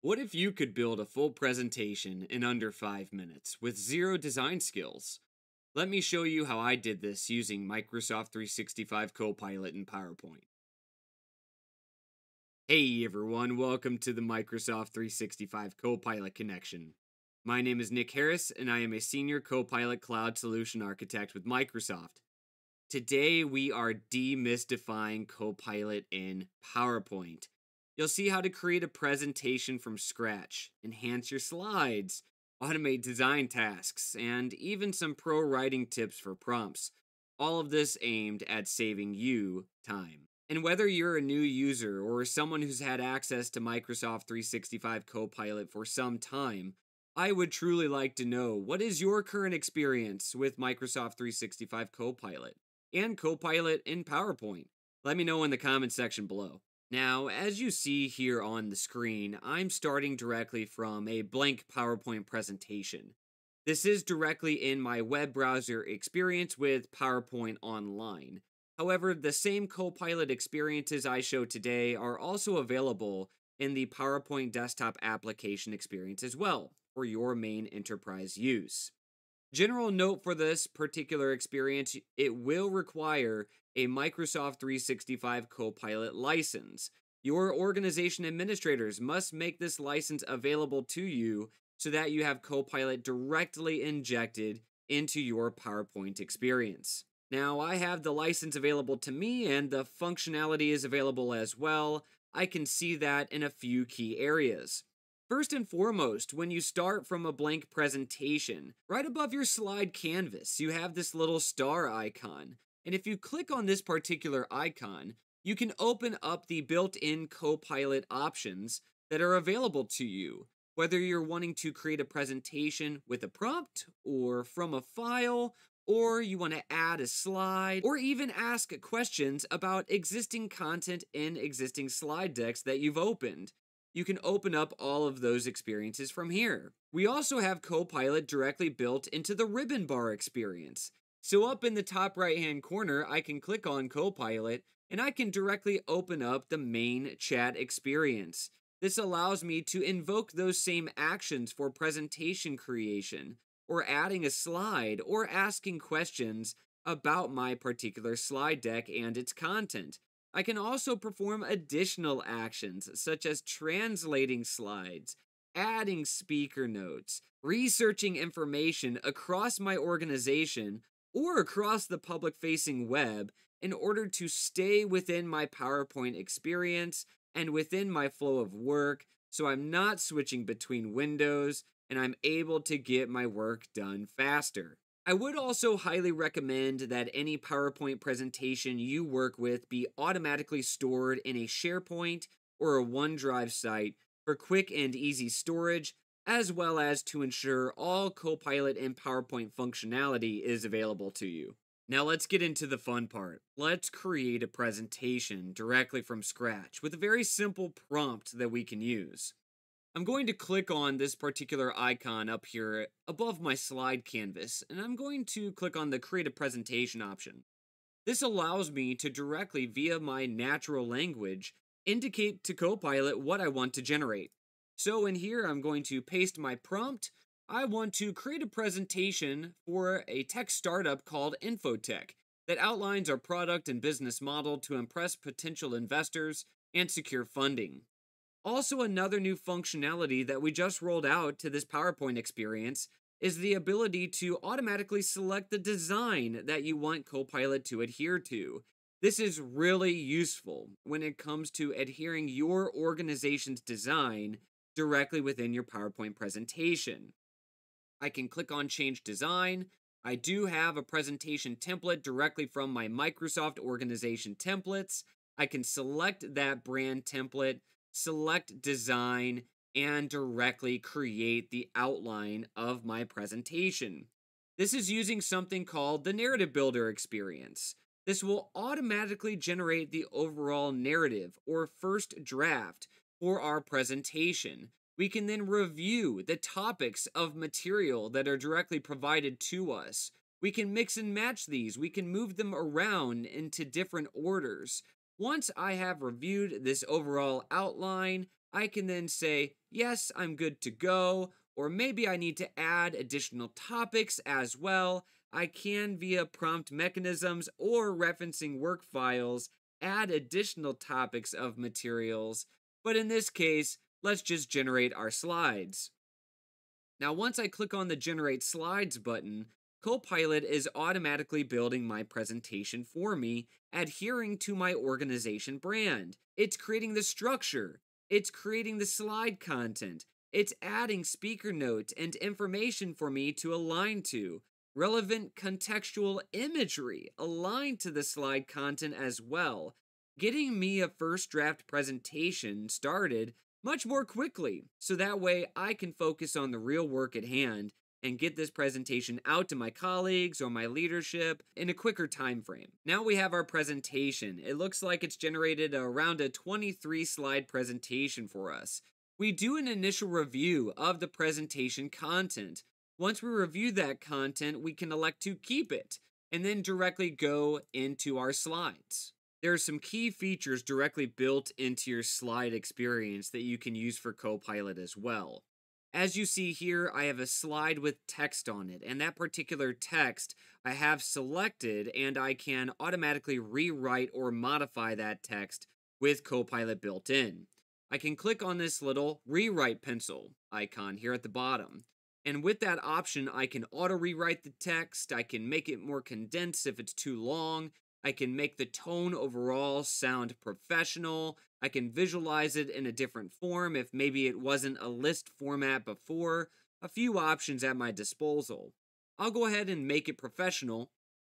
What if you could build a full presentation in under 5 minutes with zero design skills? Let me show you how I did this using Microsoft 365 Copilot and PowerPoint. Hey everyone, welcome to the Microsoft 365 Copilot Connection. My name is Nick Harris, and I am a Senior Copilot Cloud Solution Architect with Microsoft. Today we are demystifying Copilot in PowerPoint You'll see how to create a presentation from scratch, enhance your slides, automate design tasks, and even some pro writing tips for prompts. All of this aimed at saving you time. And whether you're a new user or someone who's had access to Microsoft 365 Copilot for some time, I would truly like to know what is your current experience with Microsoft 365 Copilot and Copilot in PowerPoint. Let me know in the comment section below. Now, as you see here on the screen, I'm starting directly from a blank PowerPoint presentation. This is directly in my web browser experience with PowerPoint Online. However, the same Copilot experiences I show today are also available in the PowerPoint desktop application experience as well, for your main enterprise use. General note for this particular experience, it will require a Microsoft 365 Copilot license. Your organization administrators must make this license available to you so that you have Copilot directly injected into your PowerPoint experience. Now, I have the license available to me and the functionality is available as well. I can see that in a few key areas. First and foremost, when you start from a blank presentation, right above your slide canvas, you have this little star icon. And if you click on this particular icon, you can open up the built-in Copilot options that are available to you. Whether you're wanting to create a presentation with a prompt or from a file, or you want to add a slide, or even ask questions about existing content in existing slide decks that you've opened. You can open up all of those experiences from here. We also have Copilot directly built into the ribbon bar experience. So up in the top right hand corner, I can click on Copilot and I can directly open up the main chat experience. This allows me to invoke those same actions for presentation creation, or adding a slide, or asking questions about my particular slide deck and its content. I can also perform additional actions, such as translating slides, adding speaker notes, researching information across my organization, or across the public facing web in order to stay within my PowerPoint experience and within my flow of work so I'm not switching between windows and I'm able to get my work done faster. I would also highly recommend that any PowerPoint presentation you work with be automatically stored in a SharePoint or a OneDrive site for quick and easy storage as well as to ensure all Copilot and PowerPoint functionality is available to you. Now let's get into the fun part. Let's create a presentation directly from scratch with a very simple prompt that we can use. I'm going to click on this particular icon up here above my slide canvas, and I'm going to click on the Create a Presentation option. This allows me to directly, via my natural language, indicate to Copilot what I want to generate. So in here, I'm going to paste my prompt. I want to create a presentation for a tech startup called Infotech that outlines our product and business model to impress potential investors and secure funding. Also, another new functionality that we just rolled out to this PowerPoint experience is the ability to automatically select the design that you want Copilot to adhere to. This is really useful when it comes to adhering your organization's design directly within your PowerPoint presentation. I can click on Change Design. I do have a presentation template directly from my Microsoft organization templates. I can select that brand template, select Design, and directly create the outline of my presentation. This is using something called the Narrative Builder experience. This will automatically generate the overall narrative or first draft for our presentation. We can then review the topics of material that are directly provided to us. We can mix and match these. We can move them around into different orders. Once I have reviewed this overall outline, I can then say, yes, I'm good to go, or maybe I need to add additional topics as well. I can, via prompt mechanisms or referencing work files, add additional topics of materials, but in this case, let's just generate our slides. Now, once I click on the Generate Slides button, Copilot is automatically building my presentation for me, adhering to my organization brand. It's creating the structure, it's creating the slide content, it's adding speaker notes and information for me to align to, relevant contextual imagery aligned to the slide content as well, getting me a first draft presentation started much more quickly so that way I can focus on the real work at hand and get this presentation out to my colleagues or my leadership in a quicker time frame. Now we have our presentation. It looks like it's generated around a 23 slide presentation for us. We do an initial review of the presentation content. Once we review that content, we can elect to keep it and then directly go into our slides. There are some key features directly built into your slide experience that you can use for Copilot as well. As you see here, I have a slide with text on it, and that particular text I have selected, and I can automatically rewrite or modify that text with Copilot built in. I can click on this little rewrite pencil icon here at the bottom. And with that option, I can auto rewrite the text, I can make it more condensed if it's too long, I can make the tone overall sound professional. I can visualize it in a different form if maybe it wasn't a list format before. A few options at my disposal. I'll go ahead and make it professional.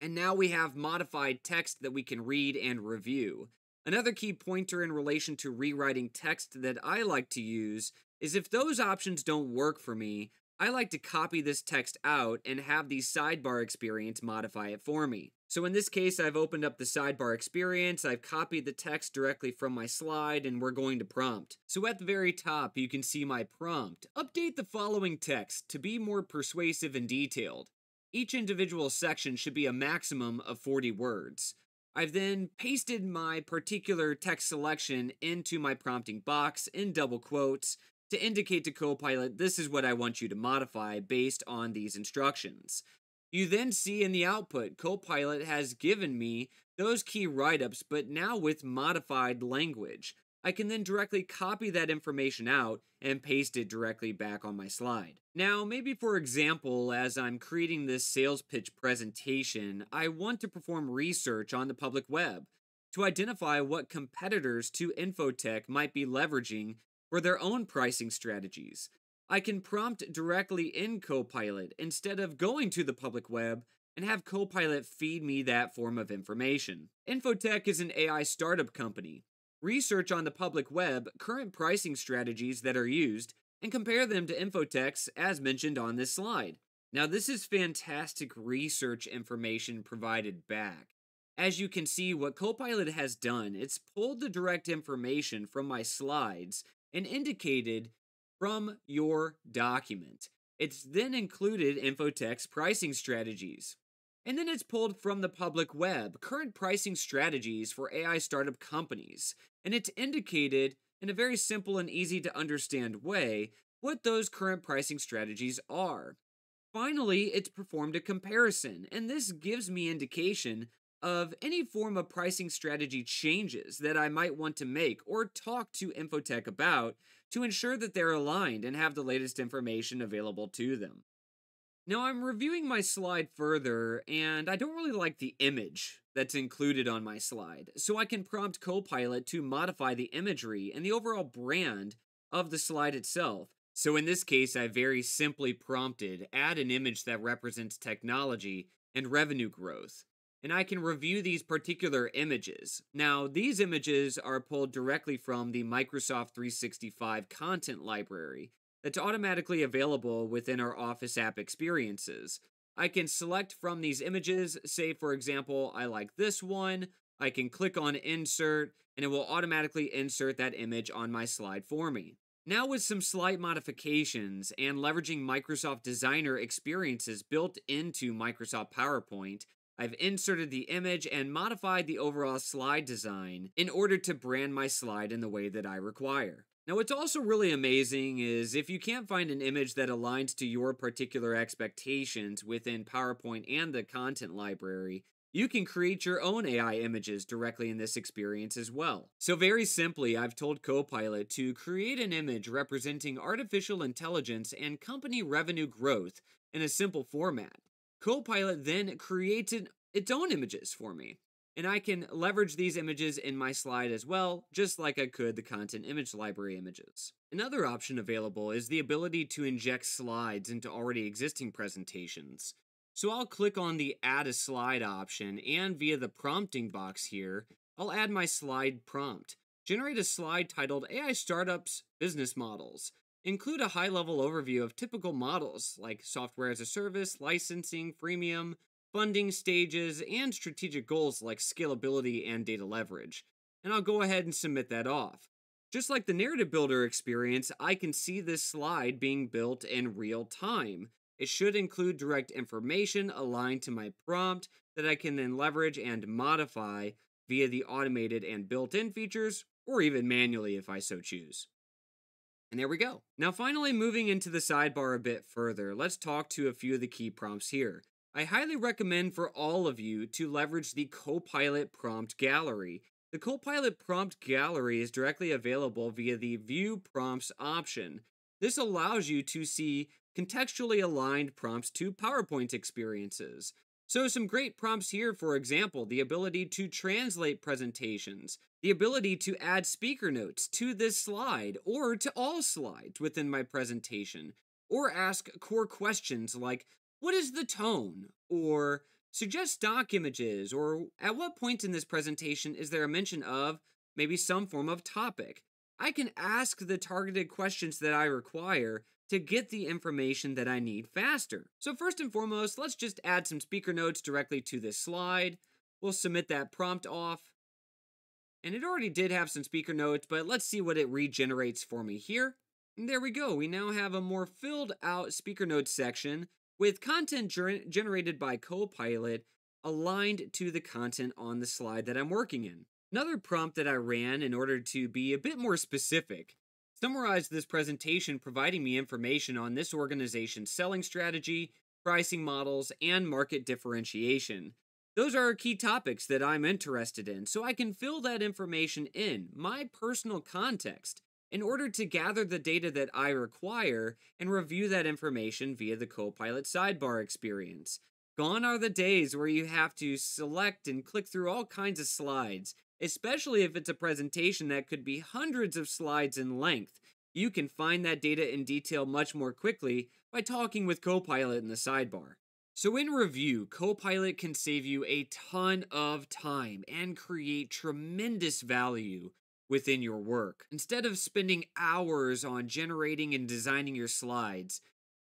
And now we have modified text that we can read and review. Another key pointer in relation to rewriting text that I like to use is if those options don't work for me, I like to copy this text out and have the sidebar experience modify it for me. So in this case, I've opened up the sidebar experience, I've copied the text directly from my slide, and we're going to prompt. So at the very top, you can see my prompt. Update the following text to be more persuasive and detailed. Each individual section should be a maximum of 40 words. I've then pasted my particular text selection into my prompting box in double quotes, to indicate to Copilot this is what I want you to modify based on these instructions. You then see in the output, Copilot has given me those key write ups, but now with modified language. I can then directly copy that information out and paste it directly back on my slide. Now, maybe for example, as I'm creating this sales pitch presentation, I want to perform research on the public web to identify what competitors to Infotech might be leveraging for their own pricing strategies. I can prompt directly in Copilot instead of going to the public web and have Copilot feed me that form of information. Infotech is an AI startup company. Research on the public web current pricing strategies that are used and compare them to Infotech's as mentioned on this slide. Now, this is fantastic research information provided back. As you can see, what Copilot has done, it's pulled the direct information from my slides and indicated from your document. It's then included Infotech's pricing strategies. And then it's pulled from the public web, current pricing strategies for AI startup companies. And it's indicated in a very simple and easy to understand way what those current pricing strategies are. Finally, it's performed a comparison, and this gives me indication of any form of pricing strategy changes that I might want to make or talk to Infotech about to ensure that they're aligned and have the latest information available to them. Now, I'm reviewing my slide further, and I don't really like the image that's included on my slide, so I can prompt Copilot to modify the imagery and the overall brand of the slide itself. So in this case, I very simply prompted add an image that represents technology and revenue growth and I can review these particular images. Now, these images are pulled directly from the Microsoft 365 content library that's automatically available within our Office app experiences. I can select from these images, say for example, I like this one, I can click on insert, and it will automatically insert that image on my slide for me. Now with some slight modifications and leveraging Microsoft Designer experiences built into Microsoft PowerPoint, I've inserted the image and modified the overall slide design in order to brand my slide in the way that I require. Now, what's also really amazing is if you can't find an image that aligns to your particular expectations within PowerPoint and the content library, you can create your own AI images directly in this experience as well. So, very simply, I've told Copilot to create an image representing artificial intelligence and company revenue growth in a simple format. Copilot then creates its own images for me and I can leverage these images in my slide as well, just like I could the content image library images. Another option available is the ability to inject slides into already existing presentations. So I'll click on the add a slide option and via the prompting box here, I'll add my slide prompt. Generate a slide titled AI Startups Business Models. Include a high level overview of typical models like software as a service, licensing, freemium, funding stages, and strategic goals like scalability and data leverage. And I'll go ahead and submit that off. Just like the narrative builder experience, I can see this slide being built in real time. It should include direct information aligned to my prompt that I can then leverage and modify via the automated and built in features, or even manually if I so choose. And there we go. Now, finally, moving into the sidebar a bit further, let's talk to a few of the key prompts here. I highly recommend for all of you to leverage the Copilot Prompt Gallery. The Copilot Prompt Gallery is directly available via the View Prompts option. This allows you to see contextually aligned prompts to PowerPoint experiences. So, some great prompts here, for example, the ability to translate presentations, the ability to add speaker notes to this slide or to all slides within my presentation, or ask core questions like what is the tone? Or suggest stock images? Or at what point in this presentation is there a mention of maybe some form of topic? I can ask the targeted questions that I require to get the information that I need faster. So first and foremost, let's just add some speaker notes directly to this slide. We'll submit that prompt off. And it already did have some speaker notes, but let's see what it regenerates for me here. And there we go. We now have a more filled out speaker notes section with content ger- generated by Copilot aligned to the content on the slide that I'm working in. Another prompt that I ran in order to be a bit more specific summarized this presentation providing me information on this organization's selling strategy, pricing models, and market differentiation. Those are key topics that I'm interested in, so I can fill that information in, my personal context, in order to gather the data that I require and review that information via the Copilot sidebar experience. Gone are the days where you have to select and click through all kinds of slides, especially if it's a presentation that could be hundreds of slides in length. You can find that data in detail much more quickly by talking with Copilot in the sidebar. So, in review, Copilot can save you a ton of time and create tremendous value within your work. Instead of spending hours on generating and designing your slides,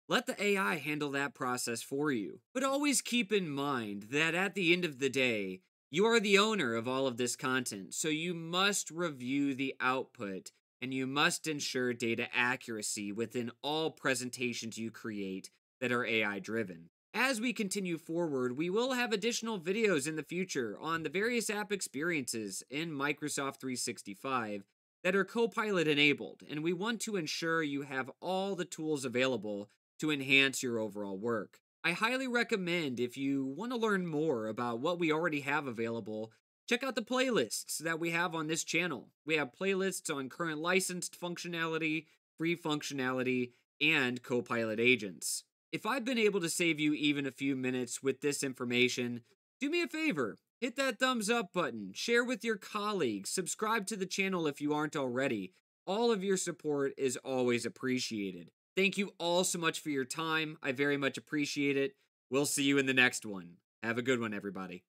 let the AI handle that process for you. But always keep in mind that at the end of the day, you are the owner of all of this content, so you must review the output and you must ensure data accuracy within all presentations you create that are AI driven. As we continue forward, we will have additional videos in the future on the various app experiences in Microsoft 365 that are Copilot enabled, and we want to ensure you have all the tools available to enhance your overall work. I highly recommend if you want to learn more about what we already have available, check out the playlists that we have on this channel. We have playlists on current licensed functionality, free functionality, and Copilot agents. If I've been able to save you even a few minutes with this information, do me a favor. Hit that thumbs up button, share with your colleagues, subscribe to the channel if you aren't already. All of your support is always appreciated. Thank you all so much for your time. I very much appreciate it. We'll see you in the next one. Have a good one, everybody.